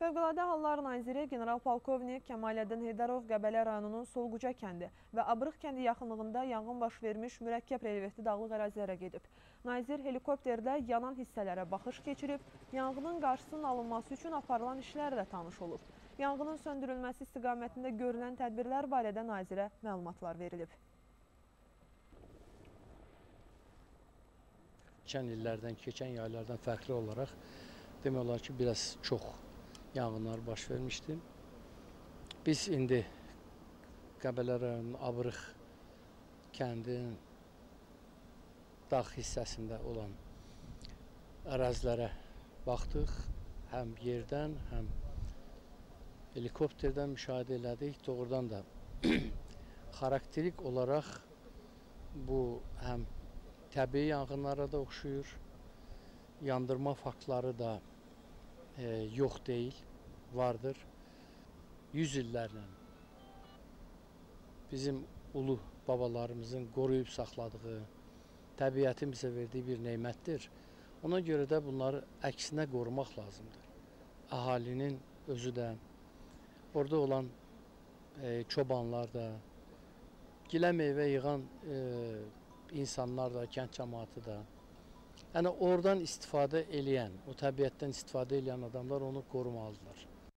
Fövqəladə Hallar Naziri general-polkovnik Kəmaləddin Heydarov Qəbələ rayonunun Solquca kəndi və Abrıq kəndi yaxınlığında yanğın baş vermiş mürəkkəb relyefli dağlıq ərazilərə gedib. Nazir helikopterdə yanan hissələrə baxış keçirib, yanğının qarşısının alınması üçün aparılan işlərlə tanış olub. Yanğının söndürülməsi istiqamətində görülən tədbirlər barədə nazirə məlumatlar verilib. Keçən illərdən, keçən yaylardan fərqli olaraq demək olar ki, biraz çox yanğınlar baş vermişdi. Biz indi Qəbələ rayonunun Abrıq kəndinin dağ hissəsində olan ərazilərə baxdıq. Həm yerdən, həm helikopterdən müşahidə elədik. Doğrudan da xarakterik olaraq bu həm təbii yanğınlara da oxşuyur. Yandırma faktları da e, yox deyil, vardır. 100 illərlə bizim ulu babalarımızın qoruyub saxladığı, təbiətin bizə verdiyi bir nemətdir. Ona görə də bunları əksinə qorumaq lazımdır. Əhalinin özü də, orada olan e, çobanlar da, gilə meyvə yığan e, insanlar da, kənd cəmaatı da, yəni oradan istifadə eləyən, o təbiətdən istifadə eləyən adamlar onu qorumalıdırlar.